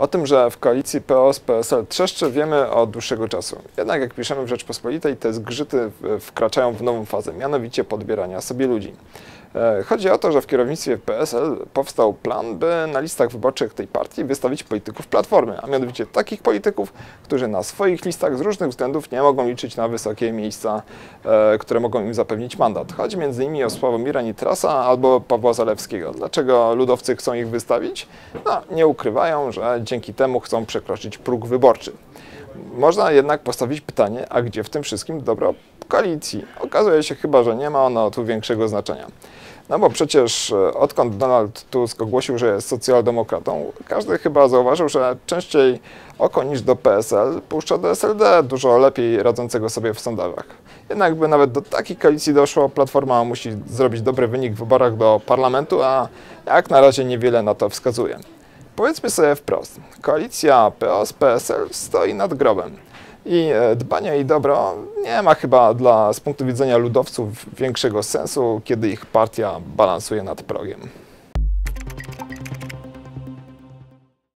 O tym, że w koalicji PO z PSL trzeszczy wiemy od dłuższego czasu. Jednak jak piszemy w Rzeczpospolitej, te zgrzyty wkraczają w nową fazę, mianowicie podbierania sobie ludzi. E, chodzi o to, że w kierownictwie PSL powstał plan, by na listach wyborczych tej partii wystawić polityków Platformy, a mianowicie takich polityków, którzy na swoich listach z różnych względów nie mogą liczyć na wysokie miejsca, e, które mogą im zapewnić mandat. Chodzi m.in. o Sławomira Nitrasa albo Pawła Zalewskiego. Dlaczego ludowcy chcą ich wystawić? No, nie ukrywają, że dzięki temu chcą przekroczyć próg wyborczy. Można jednak postawić pytanie, a gdzie w tym wszystkim dobro koalicji? Okazuje się chyba, że nie ma ono tu większego znaczenia. No bo przecież e, odkąd Donald Tusk ogłosił, że jest socjaldemokratą, każdy chyba zauważył, że częściej oko niż do PSL puszcza do SLD, dużo lepiej radzącego sobie w sondażach. Jednak by nawet do takiej koalicji doszło, Platforma musi zrobić dobry wynik w wyborach do parlamentu, a jak na razie niewiele na to wskazuje. Powiedzmy sobie wprost, koalicja PO z PSL stoi nad grobem. I e, dbanie jej dobro nie ma chyba dla, z punktu widzenia ludowców większego sensu, kiedy ich partia balansuje nad progiem.